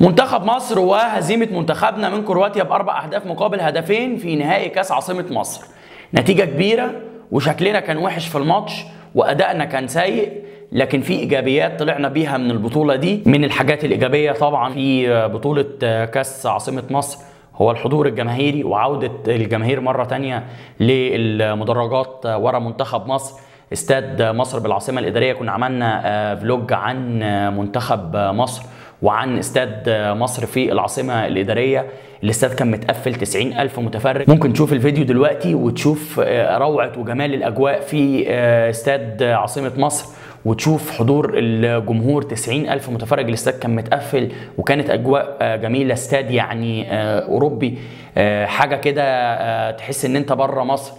منتخب مصر وهزيمة منتخبنا من كرواتيا بأربع أهداف مقابل هدفين في نهائي كأس عاصمة مصر. نتيجة كبيرة وشكلنا كان وحش في الماتش وأدائنا كان سيء لكن في إيجابيات طلعنا بيها من البطولة دي. من الحاجات الإيجابية طبعا في بطولة كأس عاصمة مصر هو الحضور الجماهيري وعودة الجماهير مرة تانية للمدرجات ورا منتخب مصر. استاد مصر بالعاصمة الإدارية كنا عملنا فلوج عن منتخب مصر. وعن استاد مصر في العاصمة الإدارية. الاستاد كان متقفل 90 ألف متفرج. ممكن تشوف الفيديو دلوقتي وتشوف روعة وجمال الأجواء في استاد عاصمة مصر وتشوف حضور الجمهور 90 ألف متفرج. الاستاد كان متقفل وكانت أجواء جميلة. استاد يعني أوروبي حاجة كده تحس إن أنت بره مصر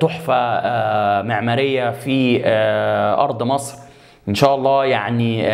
تحفة معمارية في أرض مصر. إن شاء الله يعني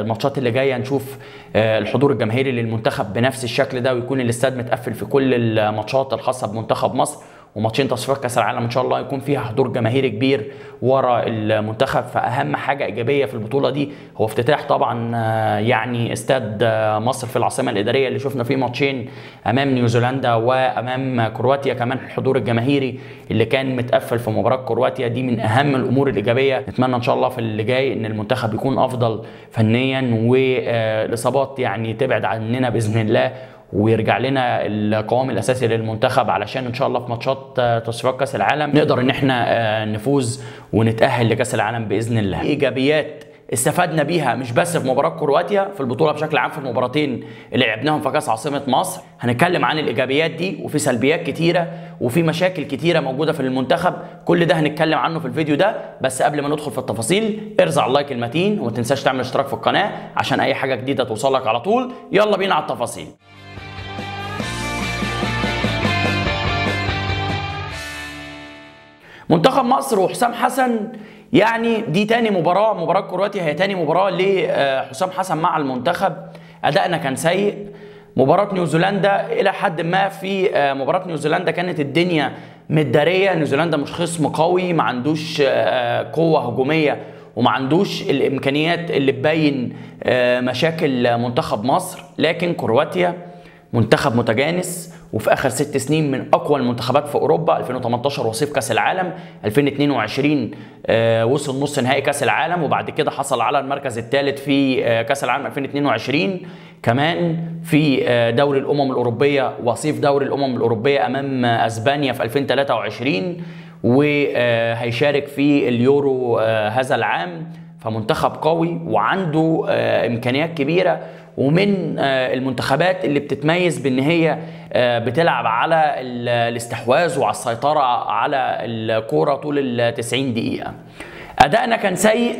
الماتشات اللي جاية نشوف الحضور الجماهيري للمنتخب بنفس الشكل ده ويكون الاستاد متقفل في كل الماتشات الخاصة بمنتخب مصر. وماتشين تصفيات كاس العالم ان شاء الله يكون فيها حضور جماهيري كبير ورا المنتخب. فأهم حاجة إيجابية في البطولة دي هو افتتاح طبعا يعني استاد مصر في العاصمة الإدارية اللي شفنا فيه ماتشين أمام نيوزيلندا وأمام كرواتيا كمان الحضور الجماهيري اللي كان متقفل في مباراة كرواتيا. دي من أهم الأمور الإيجابية. نتمنى إن شاء الله في اللي جاي إن المنتخب يكون أفضل فنيا والاصابات يعني تبعد عننا بإذن الله. ويرجع لنا القوام الأساسي للمنتخب علشان إن شاء الله في ماتشات تصفيات كأس العالم نقدر إن إحنا نفوز ونتأهل لكأس العالم بإذن الله. إيجابيات استفدنا بيها مش بس في مباراة كرواتيا في البطولة بشكل عام في المباراتين اللي لعبناهم في كأس عاصمة مصر. هنتكلم عن الإيجابيات دي وفي سلبيات كتيرة وفي مشاكل كتيرة موجودة في المنتخب. كل ده هنتكلم عنه في الفيديو ده بس قبل ما ندخل في التفاصيل ارزع اللايك المتين وما تنساش تعمل اشتراك في القناة عشان أي حاجة جديدة توصلك على طول. يلا بينا على التفاصيل. منتخب مصر وحسام حسن يعني دي تاني مباراة مباراة كرواتيا هي تاني مباراة لحسام حسن مع المنتخب. أدائنا كان سيء. مباراة نيوزيلندا إلى حد ما في مباراة نيوزيلندا كانت الدنيا متدارية. نيوزيلندا مش خصم قوي ما عندوش قوة هجومية وما عندوش الإمكانيات اللي تبين مشاكل منتخب مصر. لكن كرواتيا منتخب متجانس وفي آخر ست سنين من أقوى المنتخبات في أوروبا 2018 وصيف كأس العالم 2022 آه وصل نص نهائي كأس العالم وبعد كده حصل على المركز الثالث في آه كأس العالم 2022 كمان في آه دوري الأمم الأوروبية وصيف دوري الأمم الأوروبية أمام أسبانيا في 2023 وهيشارك في اليورو هذا العام. فمنتخب قوي وعنده إمكانيات كبيرة. ومن المنتخبات اللي بتتميز بإن هي بتلعب على الاستحواذ وعلى السيطره على الكورة طول ال 90 دقيقة. ادائنا كان سيء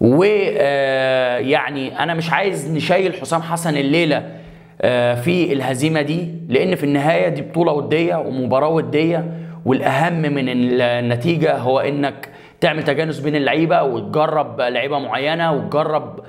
ويعني أنا مش عايز نشيل حسام حسن الليلة في الهزيمة دي لأن في النهاية دي بطولة ودية ومباراة ودية والأهم من النتيجة هو إنك تعمل تجانس بين اللعيبة وتجرب لعيبة معينة وتجرب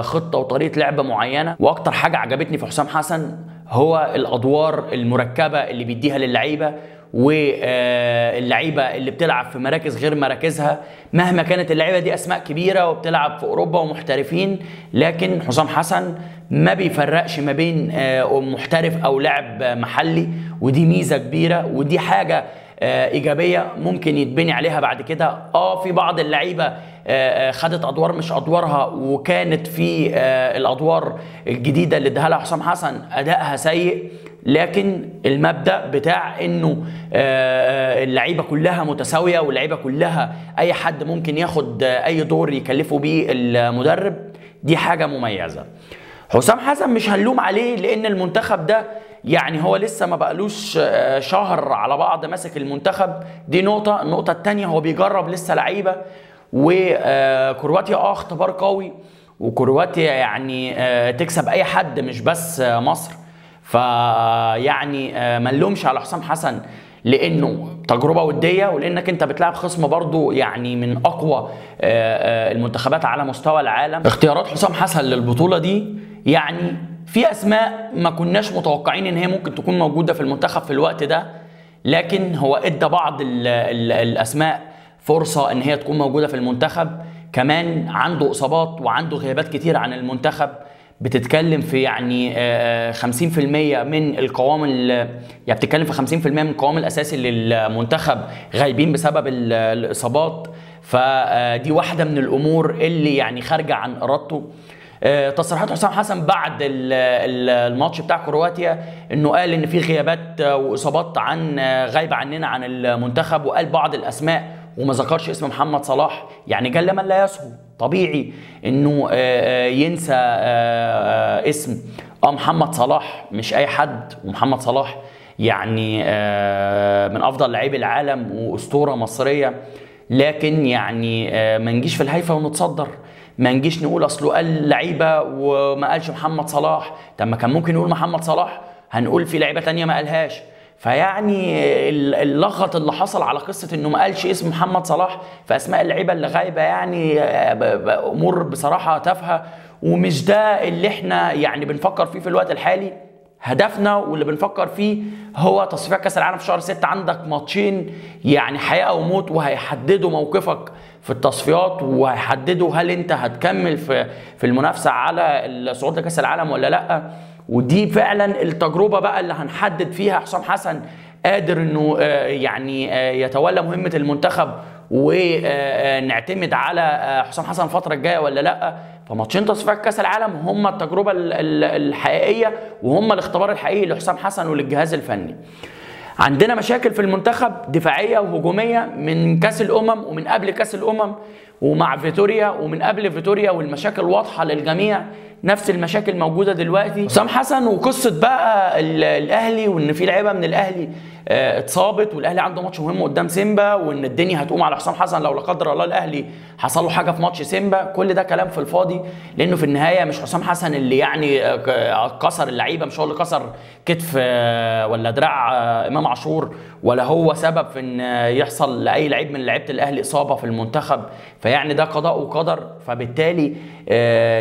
خطة وطريقة لعب معينة. وأكتر حاجة عجبتني في حسام حسن هو الأدوار المركبة اللي بيديها للعيبة واللعيبه اللي بتلعب في مراكز غير مراكزها. مهما كانت اللعيبة دي أسماء كبيرة وبتلعب في أوروبا ومحترفين لكن حسام حسن ما بيفرقش ما بين محترف أو لاعب محلي. ودي ميزة كبيرة ودي حاجة إيجابية ممكن يتبني عليها بعد كده. آه في بعض اللعيبة خدت أدوار مش أدوارها وكانت في الأدوار الجديدة اللي اداها لها حسام حسن أدائها سيء لكن المبدأ بتاع إنه اللعيبة كلها متساوية واللعيبة كلها أي حد ممكن ياخد أي دور يكلفه بيه المدرب دي حاجة مميزة. حسام حسن مش هنلوم عليه لأن المنتخب ده يعني هو لسه ما بقالوش شهر على بعض ماسك المنتخب. دي نقطة. النقطة التانية هو بيجرب لسه لعيبة. وكرواتيا آه اختبار قوي وكرواتيا يعني تكسب أي حد مش بس مصر. فيعني ما نلومش على حسام حسن لأنه تجربة ودية ولأنك أنت بتلعب خصم برضو يعني من أقوى المنتخبات على مستوى العالم. اختيارات حسام حسن للبطولة دي يعني في أسماء ما كناش متوقعين إن هي ممكن تكون موجودة في المنتخب في الوقت ده لكن هو إدى بعض ال ال الأسماء فرصة إن هي تكون موجودة في المنتخب. كمان عنده إصابات وعنده غيابات كتير عن المنتخب. بتتكلم في يعني آه، 50% من القوام ال- يعني بتتكلم في 50% من القوام الأساسي للمنتخب غايبين بسبب ال- الإصابات. فدي واحدة من الأمور اللي يعني خارجة عن إرادته. آه، تصريحات حسام حسن بعد ال- ال- الماتش بتاع كرواتيا إنه قال إن في غيابات آه، وإصابات عن آه، غايبة عننا عن المنتخب وقال بعض الأسماء وما ذكرش اسم محمد صلاح يعني جل من لا يسهو طبيعي إنه آه، آه، ينسى آه، اسم. آه محمد صلاح مش أي حد ومحمد صلاح يعني من أفضل لاعبي العالم وأسطورة مصرية. لكن يعني ما نجيش في الهيفا ونتصدر. ما نجيش نقول أصله قال لعيبة وما قالش محمد صلاح. طب ما كان ممكن نقول محمد صلاح هنقول في لعيبة تانية ما قالهاش. فيعني ال- اللغط اللي حصل على قصة إنه ما قالش اسم محمد صلاح في أسماء اللعيبة اللي غايبة يعني آه، أمور بصراحة تافهة ومش ده اللي إحنا يعني بنفكر فيه في الوقت الحالي. هدفنا واللي بنفكر فيه هو تصفيات كأس العالم في شهر 6 عندك ماتشين يعني حياة أو موت وهيحددوا موقفك في التصفيات وهيحددوا هل أنت هتكمل في في المنافسة على الصعود لكأس العالم ولا لأ. ودي فعلا التجربة بقى اللي هنحدد فيها حسام حسن قادر إنه آه، يعني آه، يتولى مهمة المنتخب ونعتمد على آه، حسام حسن الفترة الجاية ولا لأ. فماتشين تصفيات كأس العالم هم التجربة ال- ال- الحقيقية وهم الاختبار الحقيقي لحسام حسن وللجهاز الفني. عندنا مشاكل في المنتخب دفاعية وهجومية من كأس الأمم ومن قبل كأس الأمم ومع فيتوريا ومن قبل فيتوريا والمشاكل واضحة للجميع. نفس المشاكل موجودة دلوقتي. حسام حسن وقصة بقى ال- الأهلي وإن في لعيبة من الأهلي آه، اتصابت والأهلي عنده ماتش مهم قدام سيمبا وإن الدنيا هتقوم على حسام حسن لو لا قدر الله الأهلي حصل له حاجة في ماتش سيمبا. كل ده كلام في الفاضي لأنه في النهاية مش حسام حسن اللي يعني آه، كسر اللعيبة مش هو اللي كسر كتف آه، ولا دراع إمام عاشور ولا هو سبب في إن يحصل لاي لعيب من لعيبة الأهلي إصابة في المنتخب. فيعني ده قضاء وقدر. فبالتالي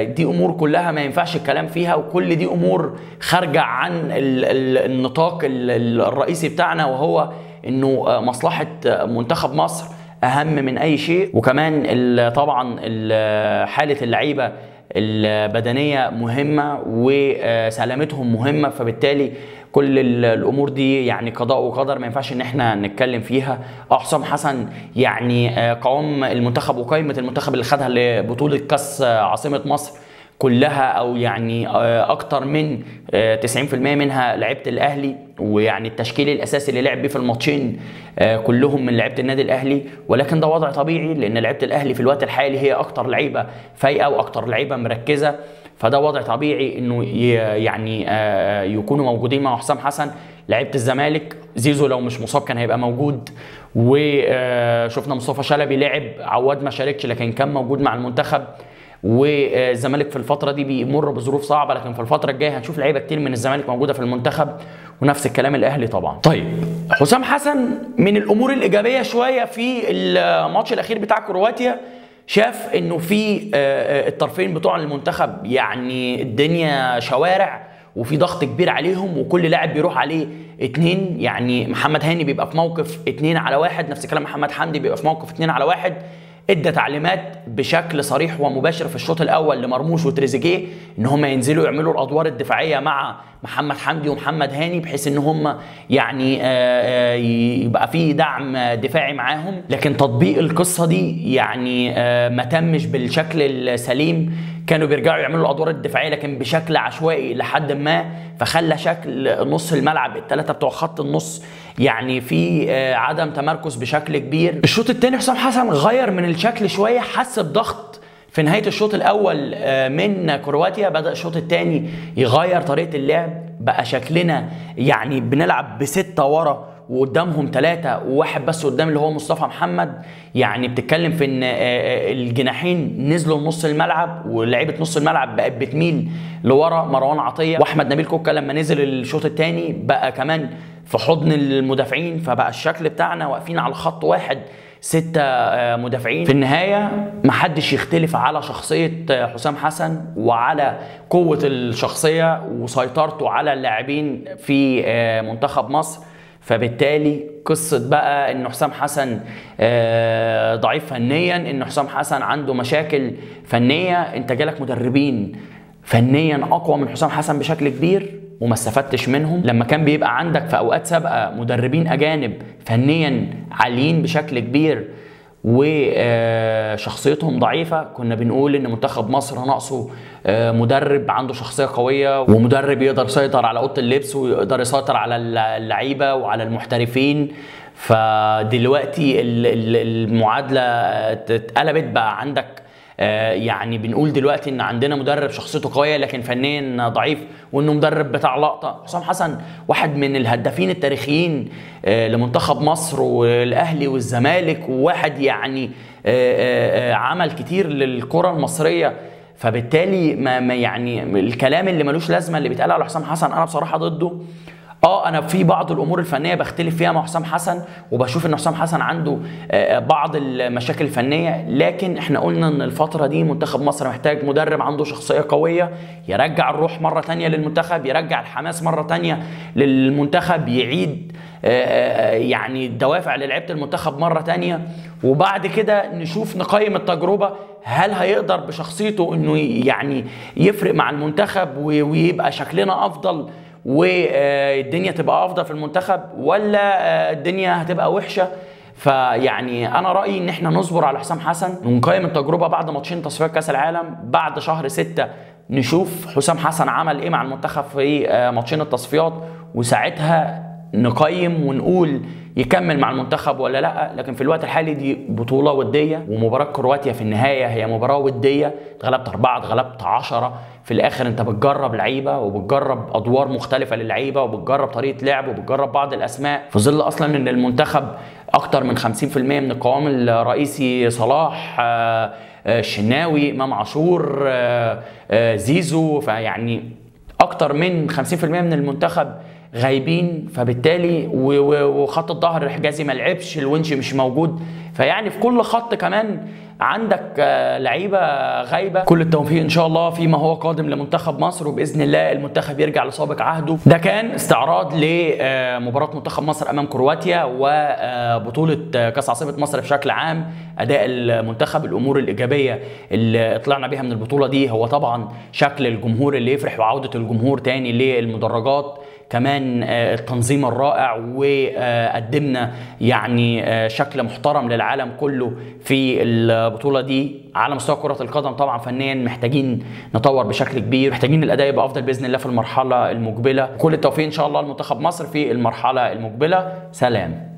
دي أمور كلها ما ينفعش الكلام فيها وكل دي أمور خارجة عن ال- ال- النطاق ال- ال- الرئيسي بتاعنا وهو إنه آه، مصلحة آه، منتخب مصر أهم من أي شيء. وكمان طبعا ال- حالة اللعيبة البدنية مهمة وسلامتهم مهمة. فبالتالي كل ال- الأمور دي يعني قضاء وقدر ما ينفعش إن إحنا نتكلم فيها. حسام حسن يعني آه، قوام المنتخب وقائمة المنتخب اللي خدها لبطولة كأس آه، عاصمة مصر كلها أو يعني آه، أكتر من آه، 90% منها لعيبه الأهلي ويعني التشكيل الأساسي اللي لعب بيه في الماتشين آه، كلهم من لعيبة النادي الأهلي. ولكن ده وضع طبيعي لأن لعيبة الأهلي في الوقت الحالي هي أكتر لعيبة فايقة وأكتر لعيبة مركزة. فده وضع طبيعي إنه يعني آه، يكونوا موجودين مع حسام حسن لعيبة الزمالك. زيزو لو مش مصاب كان هيبقى موجود. وشفنا مصطفى شلبي لعب عواد ما شاركش لكن كان موجود مع المنتخب. والزمالك في الفترة دي بيمر بظروف صعبة لكن في الفترة الجاية هنشوف لعيبة كتير من الزمالك موجودة في المنتخب ونفس الكلام الأهلي طبعا. طيب. حسام حسن من الأمور الإيجابية شوية في الماتش الأخير بتاع كرواتيا شاف إنه في آه، آه، الطرفين بتوع المنتخب يعني الدنيا شوارع وفي ضغط كبير عليهم وكل لاعب بيروح عليه اتنين. يعني محمد هاني بيبقى في موقف اتنين على واحد نفس الكلام محمد حمدي بيبقى في موقف اتنين على واحد. إدى تعليمات بشكل صريح ومباشر في الشوط الأول لمرموش وتريزيجيه إن هم ينزلوا يعملوا الأدوار الدفاعية مع محمد حمدي ومحمد هاني بحيث إن هم يعني آه، آه، يبقى في دعم دفاعي معاهم. لكن تطبيق القصة دي يعني آه، ما تمش بالشكل السليم. كانوا بيرجعوا يعملوا الأدوار الدفاعية لكن بشكل عشوائي لحد ما فخلى شكل نص الملعب الثلاثه بتوع خط النص يعني في آه، عدم تمركز بشكل كبير. الشوط الثاني حسام حسن غير من الشكل شوية حس بضغط في نهاية الشوط الأول آه، من كرواتيا. بدأ الشوط الثاني يغير طريقة اللعب بقى شكلنا يعني بنلعب بستة ورا. وقدامهم ثلاثة وواحد بس قدام اللي هو مصطفى محمد. يعني بتتكلم في إن آه، آه، الجناحين نزلوا نص الملعب ولعيبة نص الملعب بقت بتميل لورا مروان عطية. وأحمد نبيل كوكا لما نزل الشوط الثاني بقى كمان في حضن المدافعين فبقى الشكل بتاعنا واقفين على خط واحد ستة آه، مدافعين. في النهاية محدش يختلف على شخصية حسام حسن وعلى قوة الشخصية وسيطرته على اللاعبين في منتخب مصر. فبالتالي قصة بقى إن حسام حسن آه، ضعيف فنيا إن حسام حسن عنده مشاكل فنية أنت جالك مدربين فنيا أقوى من حسام حسن بشكل كبير وما استفدتش منهم. لما كان بيبقى عندك في أوقات سابقة مدربين أجانب فنيا عاليين بشكل كبير وشخصيتهم ضعيفة. كنا بنقول إن منتخب مصر ناقصه آه، مدرب عنده شخصية قوية ومدرب يقدر يسيطر على أوضة اللبس ويقدر يسيطر على اللعيبة وعلى المحترفين. فدلوقتي المعادلة اتقلبت بقى عندك يعني بنقول دلوقتي إن عندنا مدرب شخصيته قوية لكن فنيا ضعيف وإنه مدرب بتاع لقطة. حسام حسن واحد من الهدافين التاريخيين آه، لمنتخب مصر والأهلي والزمالك وواحد يعني آه، عمل كتير للكرة المصرية. فبالتالي ما يعني الكلام اللي ملوش لازمة اللي بيتقال على حسام حسن أنا بصراحة ضده. آه أنا في بعض الأمور الفنية بختلف فيها مع حسام حسن وبشوف إن حسام حسن عنده آه، آه، بعض المشاكل الفنية لكن إحنا قلنا إن الفترة دي منتخب مصر محتاج مدرب عنده شخصية قوية يرجع الروح مرة تانية للمنتخب يرجع الحماس مرة تانية للمنتخب يعيد آه، يعني الدوافع للعيبة المنتخب مرة تانية. وبعد كده نشوف نقيم التجربة هل هيقدر بشخصيته إنه يعني يفرق مع المنتخب ويبقى شكلنا أفضل والدنيا تبقى أفضل في المنتخب ولا آه، الدنيا هتبقى وحشة؟ فيعني أنا رأيي إن إحنا نصبر على حسام حسن ونقيم التجربة بعد ماتشين تصفيات كأس العالم بعد شهر ستة نشوف حسام حسن عمل إيه مع المنتخب في آه، ماتشين التصفيات وساعتها نقيم ونقول يكمل مع المنتخب ولا لا لكن في الوقت الحالي دي بطولة ودية ومباراة كرواتيا في النهاية هي مباراة ودية اتغلبت أربعة اتغلبت 10 في الآخر أنت بتجرب لعيبة وبتجرب أدوار مختلفة للعيبة وبتجرب طريقة لعب وبتجرب بعض الأسماء. في ظل أصلا إن المنتخب أكتر من 50% من القوام الرئيسي صلاح آه، آه، الشناوي إمام عاشور آه، زيزو فيعني أكتر من 50% من المنتخب غايبين فبالتالي وخط الظهر الحجازي ما لعبش الونش مش موجود. فيعني في كل خط كمان عندك آه، لعيبة غايبة؟ كل التوفيق إن شاء الله فيما هو قادم لمنتخب مصر وبإذن الله المنتخب يرجع لسابق عهده. ده كان استعراض لمباراه منتخب مصر أمام كرواتيا وبطوله كأس عاصمة مصر بشكل عام. أداء المنتخب الأمور الإيجابية اللي طلعنا بيها من البطولة دي هو طبعا شكل الجمهور اللي يفرح وعودة الجمهور تاني للمدرجات. كمان آه، التنظيم الرائع وقدمنا يعني آه، شكل محترم للعالم كله في البطوله دي على مستوى كرة القدم طبعا فنيا محتاجين نطور بشكل كبير محتاجين الأداء يبقى أفضل بإذن الله في المرحلة المقبلة. كل التوفيق إن شاء الله لمنتخب مصر في المرحلة المقبلة. سلام.